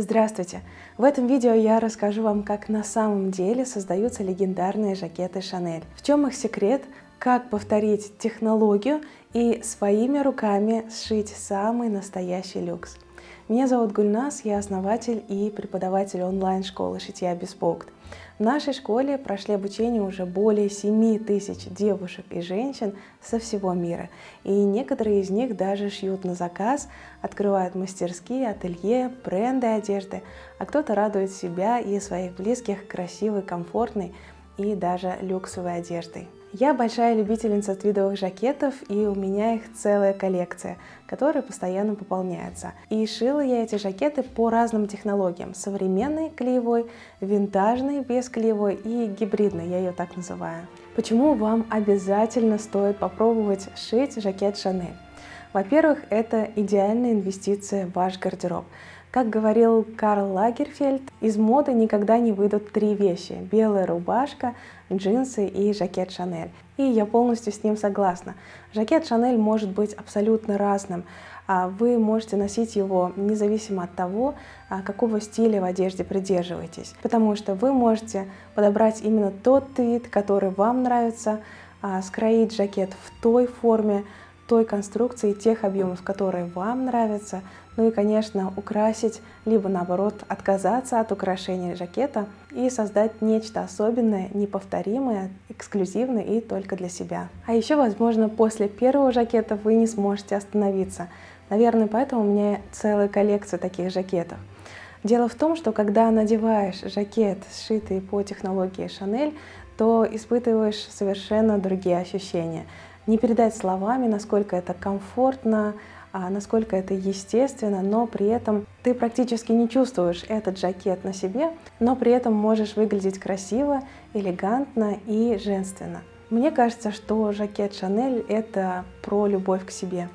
Здравствуйте! В этом видео я расскажу вам, как на самом деле создаются легендарные жакеты Шанель. В чем их секрет, как повторить технологию и своими руками сшить самый настоящий люкс. Меня зовут Гульнас, я основатель и преподаватель онлайн-школы «Шитья без бокт». В нашей школе прошли обучение уже более 7 тысяч девушек и женщин со всего мира. И некоторые из них даже шьют на заказ, открывают мастерские, ателье, бренды одежды, а кто-то радует себя и своих близких красивой, комфортной и даже люксовой одеждой. Я большая любительница твидовых жакетов, и у меня их целая коллекция, которая постоянно пополняется. И шила я эти жакеты по разным технологиям. Современный клеевой, винтажный без клеевой и гибридный, я ее так называю. Почему вам обязательно стоит попробовать шить жакет Шанель? Во-первых, это идеальная инвестиция в ваш гардероб. Как говорил Карл Лагерфельд, из моды никогда не выйдут три вещи – белая рубашка, джинсы и жакет Шанель. И я полностью с ним согласна. Жакет Шанель может быть абсолютно разным. А вы можете носить его независимо от того, а, какого стиля в одежде придерживаетесь. Потому что вы можете подобрать именно тот твит, который вам нравится, а, скроить жакет в той форме, той конструкции, тех объемов, которые вам нравятся, ну и, конечно, украсить, либо наоборот отказаться от украшения жакета и создать нечто особенное, неповторимое, эксклюзивное и только для себя. А еще, возможно, после первого жакета вы не сможете остановиться. Наверное, поэтому у меня целая коллекция таких жакетов. Дело в том, что когда надеваешь жакет, сшитый по технологии Шанель, то испытываешь совершенно другие ощущения – не передать словами, насколько это комфортно, а насколько это естественно, но при этом ты практически не чувствуешь этот жакет на себе, но при этом можешь выглядеть красиво, элегантно и женственно. Мне кажется, что жакет Шанель — это про любовь к себе.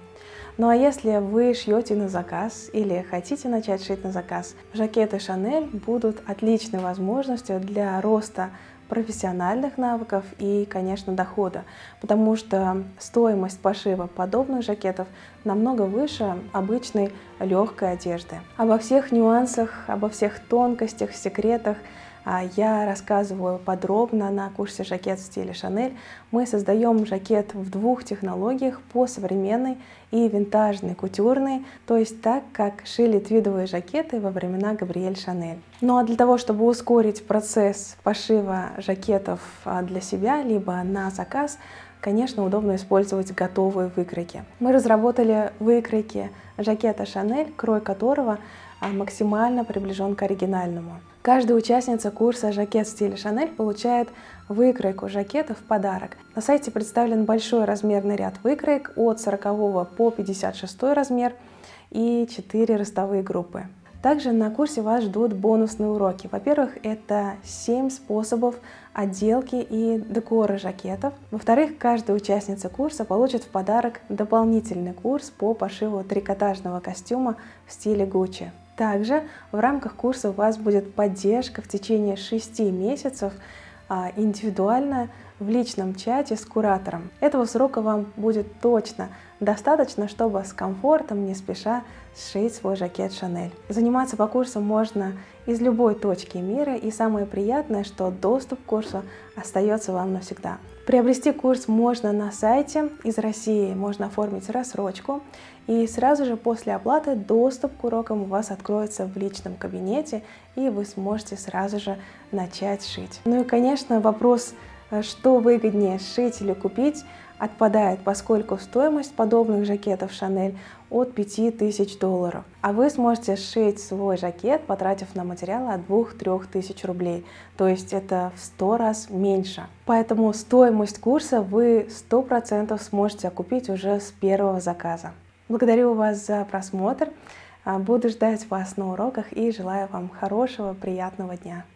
Ну а если вы шьете на заказ или хотите начать шить на заказ, жакеты Шанель будут отличной возможностью для роста профессиональных навыков и, конечно, дохода, потому что стоимость пошива подобных жакетов намного выше обычной легкой одежды. Обо всех нюансах, обо всех тонкостях, секретах я рассказываю подробно на курсе «Жакет в стиле Шанель». Мы создаем жакет в двух технологиях по современной и винтажной, кутюрной, то есть так, как шили твидовые жакеты во времена Габриэль Шанель. Ну а для того, чтобы ускорить процесс пошива жакетов а, для себя, либо на заказ, конечно, удобно использовать готовые выкройки. Мы разработали выкройки жакета Шанель, крой которого а, максимально приближен к оригинальному. Каждая участница курса «Жакет в стиле Шанель» получает выкройку жакета в подарок. На сайте представлен большой размерный ряд выкроек от 40 по 56 размер и 4 ростовые группы. Также на курсе вас ждут бонусные уроки. Во-первых, это 7 способов отделки и декора жакетов. Во-вторых, каждая участница курса получит в подарок дополнительный курс по пошиву трикотажного костюма в стиле Гуччи. Также в рамках курса у вас будет поддержка в течение 6 месяцев а, индивидуально в личном чате с куратором. Этого срока вам будет точно достаточно, чтобы с комфортом, не спеша, сшить свой жакет Шанель. Заниматься по курсу можно из любой точки мира, и самое приятное, что доступ к курсу остается вам навсегда. Приобрести курс можно на сайте из России, можно оформить рассрочку, и сразу же после оплаты доступ к урокам у вас откроется в личном кабинете, и вы сможете сразу же начать шить. Ну и, конечно, вопрос что выгоднее сшить или купить, отпадает, поскольку стоимость подобных жакетов Шанель от 5000 долларов. А вы сможете сшить свой жакет, потратив на материалы от 2-3 тысяч рублей. То есть это в 100 раз меньше. Поэтому стоимость курса вы 100% сможете окупить уже с первого заказа. Благодарю вас за просмотр. Буду ждать вас на уроках и желаю вам хорошего, приятного дня.